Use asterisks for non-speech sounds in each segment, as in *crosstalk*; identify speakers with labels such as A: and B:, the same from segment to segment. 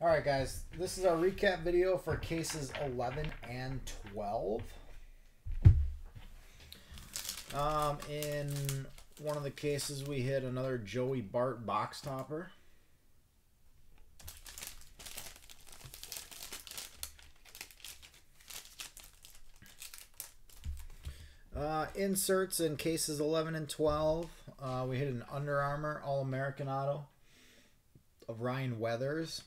A: All right, guys, this is our recap video for cases 11 and 12. Um, in one of the cases, we hit another Joey Bart box topper. Uh, inserts in cases 11 and 12. Uh, we hit an Under Armour All American Auto of Ryan Weathers,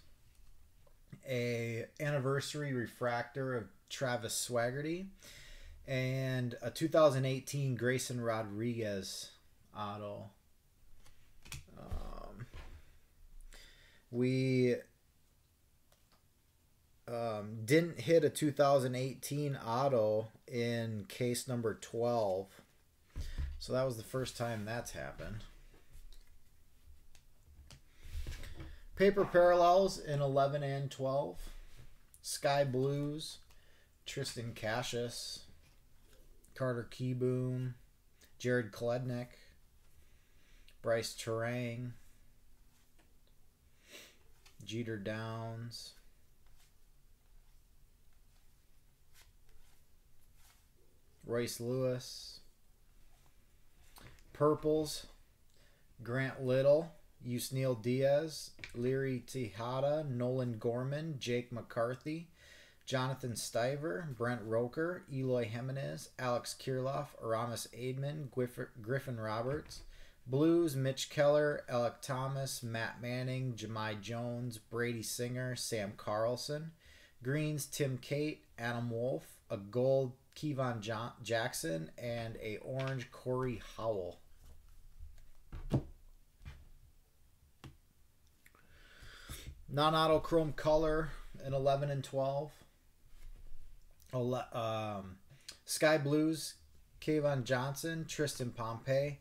A: a anniversary refractor of Travis Swaggerty, and a 2018 Grayson Rodriguez auto. Um, we um, didn't hit a 2018 auto in case number 12. So that was the first time that's happened. Paper Parallels in 11 and 12. Sky Blues, Triston Casas, Carter Kieboom, Jarred Kelenic, Brice Turang, Jeter Downs, Royce Lewis. Purples, Grant Little, Yusniel Diaz, Leary Tejada, Nolan Gorman, Jake McCarthy, Jonathan Stiever, Brent Rooker, Eloy Jimenez, Alex Kirilloff, Aramis Ademan, Griffin Roberts, Blues, Mitch Keller, Alek Thomas, Matt Manning, Jahmai Jones, Brady Singer, Sam Carlson, Greens, Tim Cate, Adam Wolf, a gold Kevon John- Jackson, and a orange Corey Howell. Non-auto chrome color in 11 and 12. Um, Sky Blues, Kayvon Johnson, Tristan Pompey,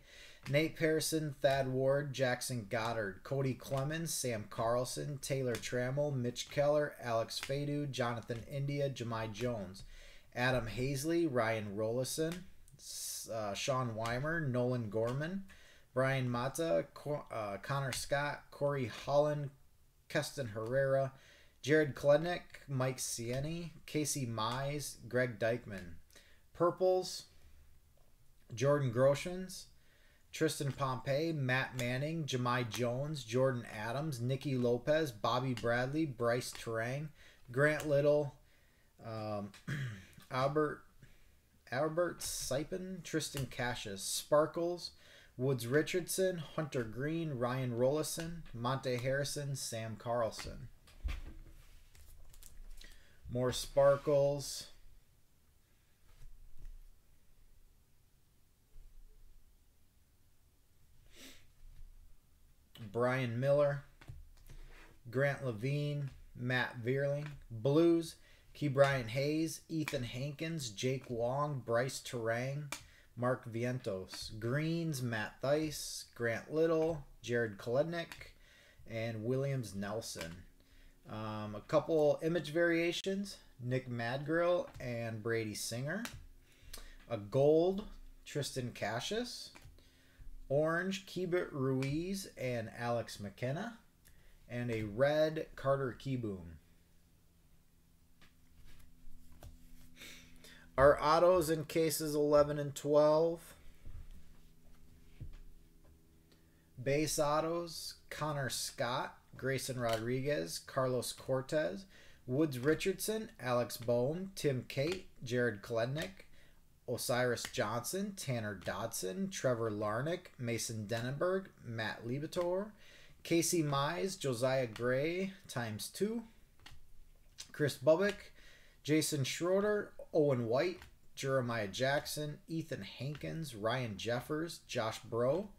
A: Nate Pearson, Thad Ward, Jackson Goddard, Cody Clemens, Sam Carlson, Taylor Trammell, Mitch Keller, Alex Faedo, Jonathan India, Jahmai Jones, Adam Haseley, Ryan Rollison, uh, Sean Wymer, Nolan Gorman, Brian Mata, uh, Connor Scott, Corey Holland, Keston Hiura, Jarred Kelenic, Mike Siani, Casey Mize, Greg Deichmann. Purples, Jordan Groshans, Tristan Pompey, Matt Manning, Jahmai Jones, Jordan Adams, Nicky Lopez, Bobby Bradley, Brice Turang, Grant Little, um, *clears throat* Albert Albert Sipin, Triston Casas, Sparkles, Woods Richardson, Hunter Greene, Ryan Rollison, Monte Harrison, Sam Carlson. More sparkles. Brian Miller, Grant Lavigne, Matt Veerling, Blues, Ke'Bryan Hayes, Ethan Hankins, Jake Long, Brice Turang, Mark Vientos, Greens, Matt Thaiss, Grant Little, Jarred Kelenic, and Williams Nelson. Um, a couple image variations Nick Madrigal and Brady Singer. A gold, Triston Casas. Orange, Keibert Ruiz and Alex McKenna. And a red, Carter Kieboom. Our autos in cases 11 and 12. Base autos, Connor Scott, Grayson Rodriguez, Carlos Cortes, Woods Richardson, Alec Bohm, Tim Cate, Jarred Kelenic, Osiris Johnson, Tanner Dodson, Trevor Larnach, Mason Denaburg, Matt Liberatore, Casey Mize, Josiah Gray times two, Kris Bubic, Jason Schroeder, Owen White, Jeremiah Jackson, Ethan Hankins, Ryan Jeffers, Josh Breaux,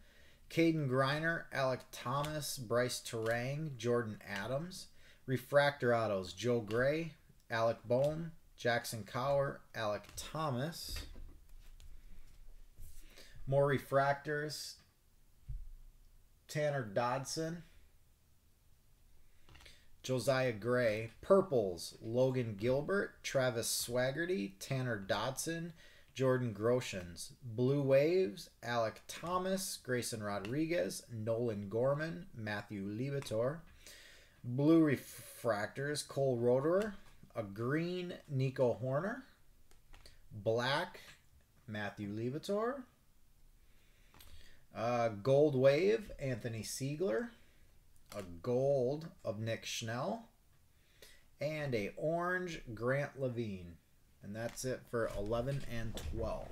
A: Caden Griner, Alek Thomas, Brice Turang, Jordan Adams, Refractor Autos, Joe Gray, Alec Bohm, Jackson Kowar, Alek Thomas. More refractors, Tanner Dodson, Josiah Gray. Purples, Logan Gilbert, Travis Swaggerty, Tanner Dodson, Jordan Groshans. Blue Waves, Alek Thomas, Grayson Rodriguez, Nolan Gorman, Matthew Liberatore. Blue refractors, Cole Roederer. A green, Nico Hoerner. Black, Matthew Liberatore. Uh, gold wave, Anthony Seigler. Gold of Nick Schnell. And a orange, Grant Lavigne. And that's it for 11 and 12.